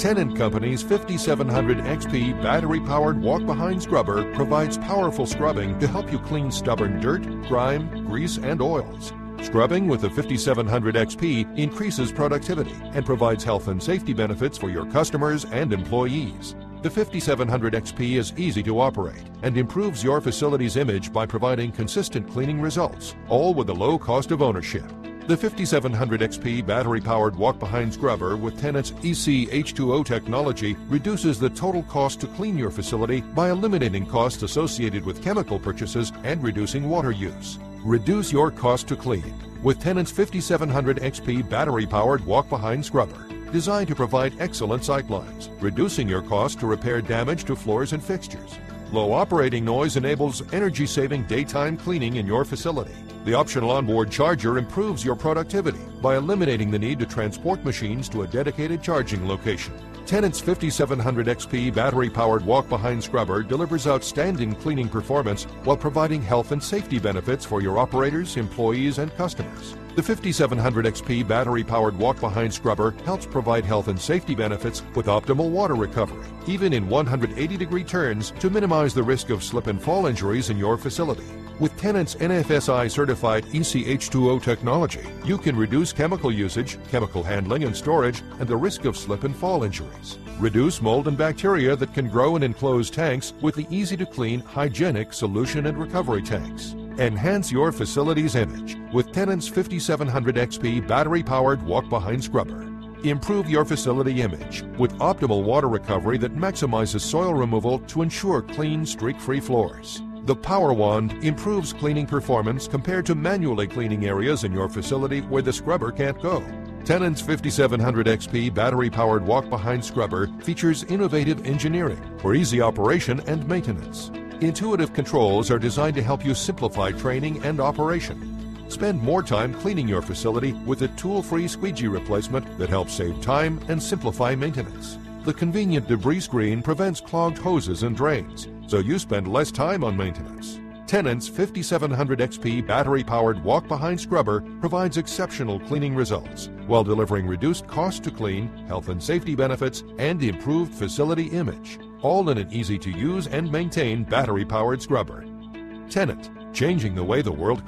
Tennant Company's 5700 XP battery powered walk behind scrubber provides powerful scrubbing to help you clean stubborn dirt, grime, grease, and oils. Scrubbing with the 5700 XP increases productivity and provides health and safety benefits for your customers and employees. The 5700 XP is easy to operate and improves your facility's image by providing consistent cleaning results, all with a low cost of ownership. The 5700 XP battery powered walk behind scrubber with Tennant's EC H2O technology reduces the total cost to clean your facility by eliminating costs associated with chemical purchases and reducing water use. Reduce your cost to clean with Tennant's 5700 XP battery powered walk behind scrubber designed to provide excellent sight lines, reducing your cost to repair damage to floors and fixtures. Low operating noise enables energy saving daytime cleaning in your facility. The optional onboard charger improves your productivity by eliminating the need to transport machines to a dedicated charging location. Tennant's 5700 XP battery powered walk behind scrubber delivers outstanding cleaning performance while providing health and safety benefits for your operators, employees, and customers. The 5700 XP battery powered walk behind scrubber helps provide health and safety benefits with optimal water recovery, even in 180 degree turns to minimize the risk of slip and fall injuries in your facility. With Tennant's NFSI certified ECH2O technology, you can reduce chemical usage, chemical handling and storage, and the risk of slip and fall injuries. Reduce mold and bacteria that can grow in enclosed tanks with the easy to clean, hygienic solution and recovery tanks. Enhance your facility's image with Tennant's 5700 XP battery powered walk behind scrubber. Improve your facility image with optimal water recovery that maximizes soil removal to ensure clean, streak free floors. The Power Wand improves cleaning performance compared to manually cleaning areas in your facility where the scrubber can't go. Tennant's 5700 XP battery powered walk behind scrubber features innovative engineering for easy operation and maintenance. Intuitive controls are designed to help you simplify training and operation. Spend more time cleaning your facility with a tool free squeegee replacement that helps save time and simplify maintenance. The convenient debris screen prevents clogged hoses and drains, so you spend less time on maintenance. Tennant's 5700 XP battery powered walk behind scrubber provides exceptional cleaning results while delivering reduced cost to clean, health and safety benefits, and improved facility image, all in an easy to use and maintain battery powered scrubber. Tennant, changing the way the world